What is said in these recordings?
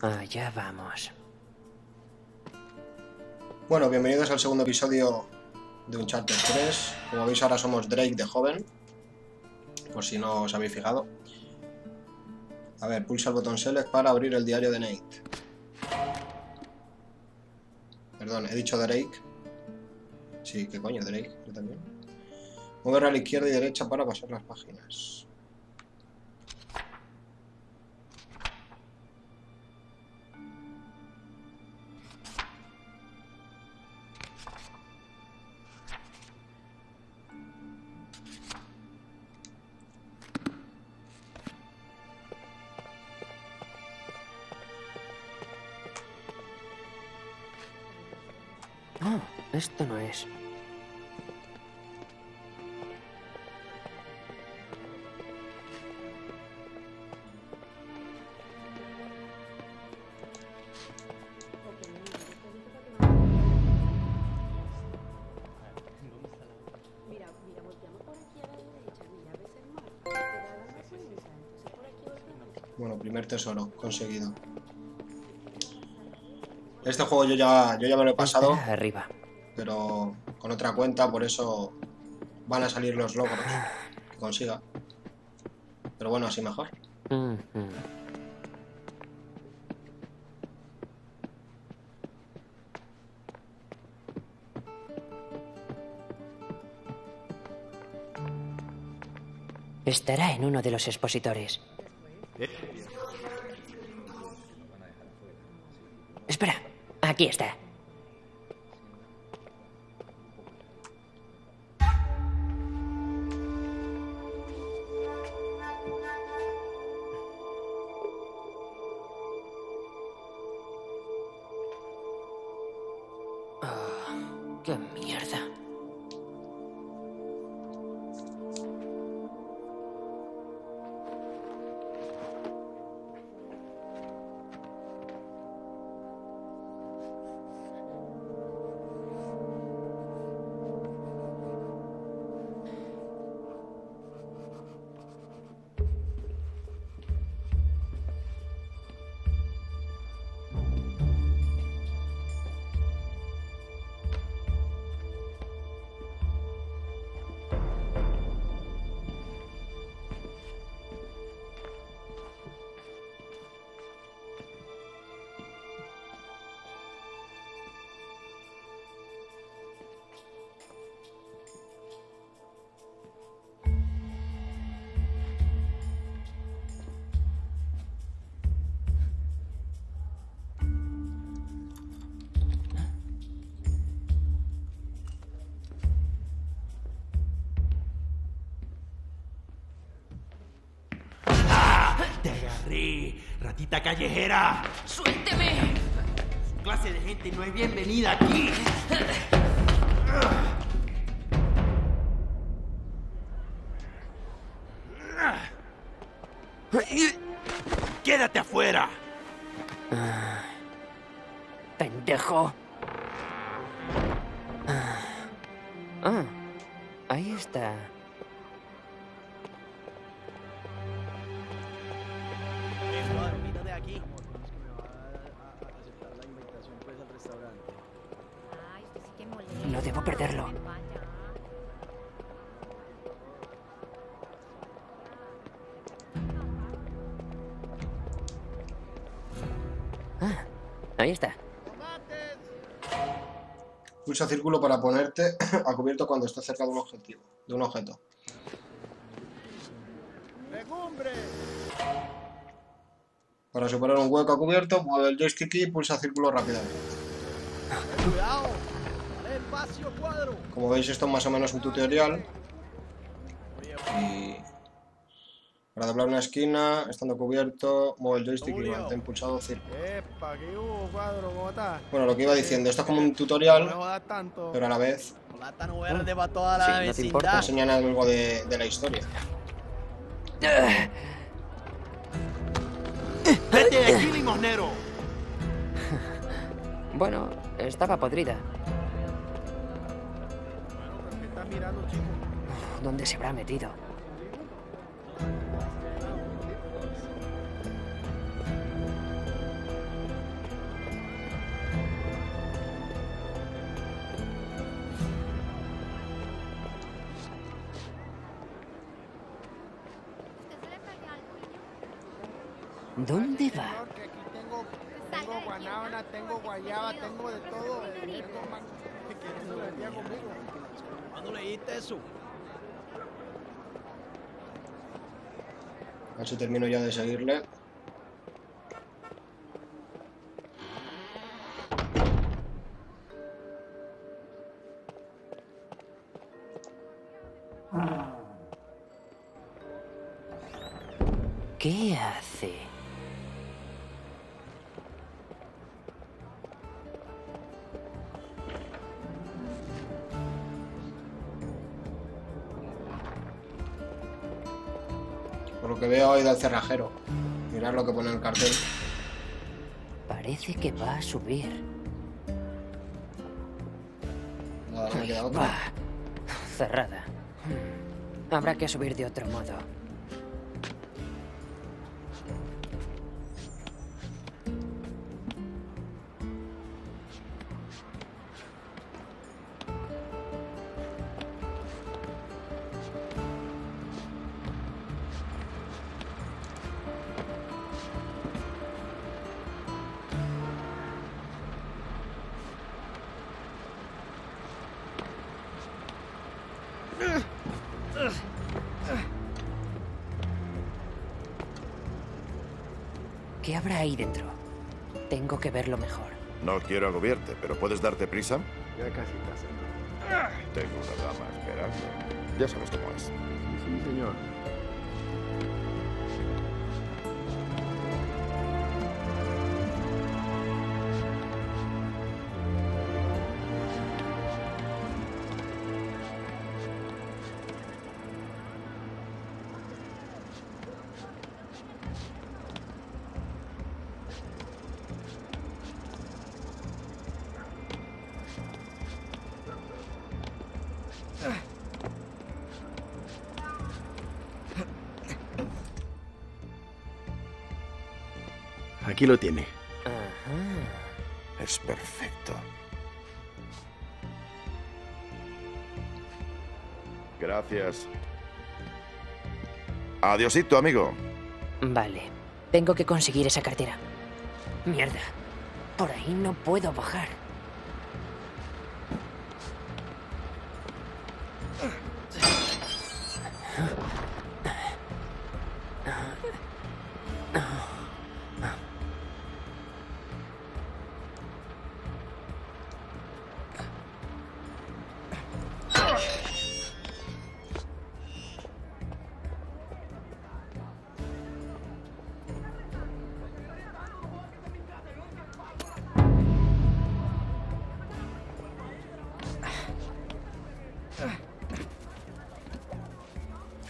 Allá vamos. Bueno, bienvenidos al segundo episodio de Uncharted 3. Como veis ahora somos Drake de joven. Por si no os habéis fijado. A ver, pulsa el botón Select para abrir el diario de Nate. Perdón, he dicho Drake. Sí, ¿qué coño, Drake? Yo también. Mover a la izquierda y derecha para pasar las páginas. Entonces por aquí volteamos. Bueno, primer tesoro conseguido. Este juego yo ya, yo ya me lo he pasado, Espera Arriba. pero con otra cuenta, por eso van a salir los logros que consiga. Pero bueno, así mejor. Estará en uno de los expositores. Espera, aquí está. Ratita callejera. ¡Suélteme! Su clase de gente no es bienvenida aquí. Quédate afuera. ¡Pendejo! Ah, ahí está. Ahí está. Pulsa círculo para ponerte a cubierto cuando estés cerca de un objetivo, de un objeto. ¡Legumbre! Para superar un hueco a cubierto, mueve el joystick y pulsa círculo rápidamente. ¡Cuidado! ¡Dale espacio, cuadro! Como veis, esto es más o menos un tutorial. Oye, Y para doblar una esquina, estando cubierto, mueve el joystick y mantén pulsado círculo. ¡Epa! ¿Qué hubo, cuadro? ¿Cómo estás? Bueno, lo que iba diciendo, esto es como un No me tutorial, pero a la vez Plátano verde para toda la Sí, no te enseñan algo de, de la historia. Vete de aquí, limosnero. Bueno, estaba podrida. Bueno, ¿pero qué estás mirando, chico? ¿Dónde se habrá metido? ¿Dónde va? Señor, que aquí tengo, tengo guanábana, tengo guayaba, tengo de todo. ¿Cuándo leíste eso? A ver si termino ya de seguirle. Por lo que veo ha ido al cerrajero. Mirad lo que pone en el cartel. Parece que va a subir. Nada, no me queda otra. Cerrada. Habrá que subir de otro modo. ¿Qué habrá ahí dentro? Tengo que verlo mejor. No quiero agobiarte, pero ¿puedes darte prisa? Ya casi está Tengo una dama esperando. Ya sabes cómo es. Sí, señor. Aquí lo tiene. Ajá. Es perfecto. Gracias. Adiosito, amigo. Vale. Tengo que conseguir esa cartera. Mierda. Por ahí no puedo bajar.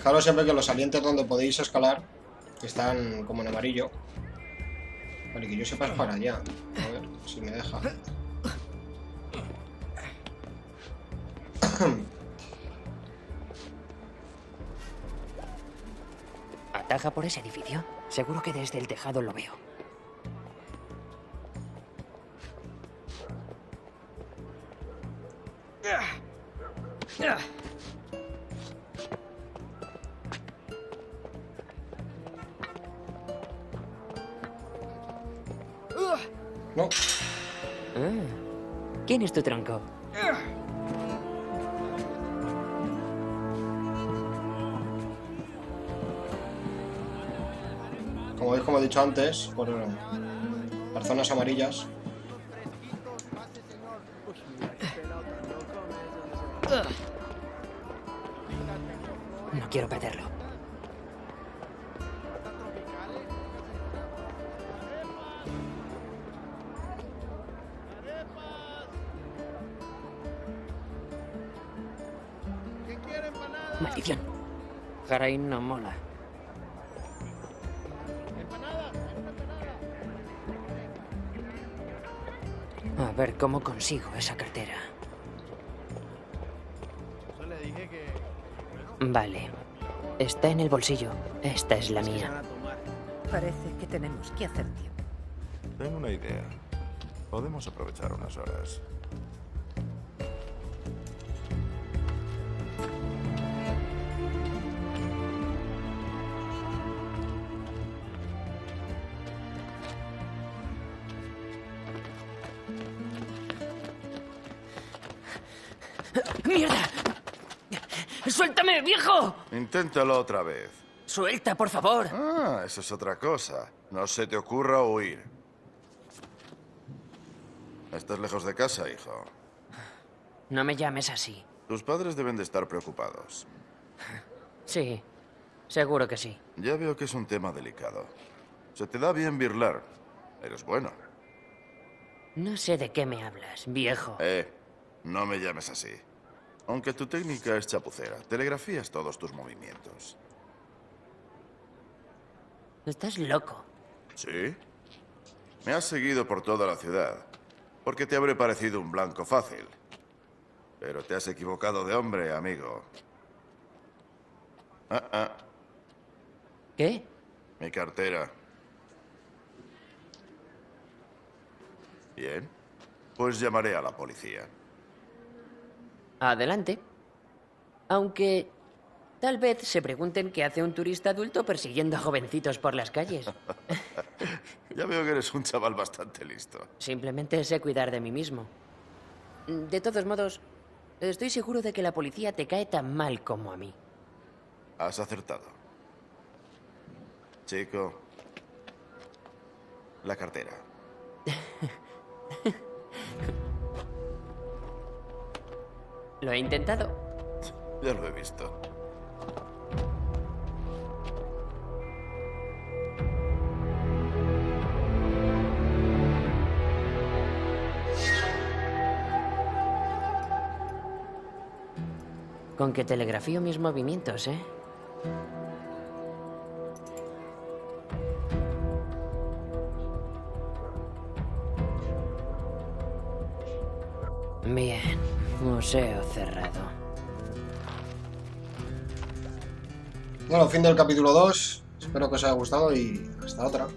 Fijaros siempre que los salientes donde podéis escalar están como en amarillo. Vale, que yo sepa es para allá. A ver si me deja. ¿Ataja por ese edificio? Seguro que desde el tejado lo veo. No, Ah. ¿Quién es tu tronco? como veis, como he dicho antes, por las zonas amarillas. No quiero perderlo. Garay no mola. A ver cómo consigo esa cartera. Vale. Está en el bolsillo. Esta es la mía. Parece que tenemos que hacer tiempo. Tengo una idea. Podemos aprovechar unas horas. ¡Mierda! ¡Suéltame, viejo! Inténtalo otra vez. Suelta, por favor. Ah, eso es otra cosa. No se te ocurra huir. Estás lejos de casa, hijo. No me llames así. Tus padres deben de estar preocupados. Sí, seguro que sí. Ya veo que es un tema delicado. Se te da bien birlar. Eres bueno. No sé de qué me hablas, viejo. Eh, no me llames así. Aunque tu técnica es chapucera, telegrafías todos tus movimientos. Estás loco. ¿Sí? Me has seguido por toda la ciudad, porque te habré parecido un blanco fácil. Pero te has equivocado de hombre, amigo. Ah, ah, ¿Qué? mi cartera. Bien, pues llamaré a la policía. Adelante. Aunque tal vez se pregunten qué hace un turista adulto persiguiendo a jovencitos por las calles. Ya veo que eres un chaval bastante listo. Simplemente sé cuidar de mí mismo. De todos modos, estoy seguro de que la policía te cae tan mal como a mí. Has acertado. Chico. La cartera. Lo he intentado. Ya lo he visto. Con que telegrafío mis movimientos, ¿eh? Museo cerrado. Bueno, fin del capítulo 2. Espero que os haya gustado y hasta otra.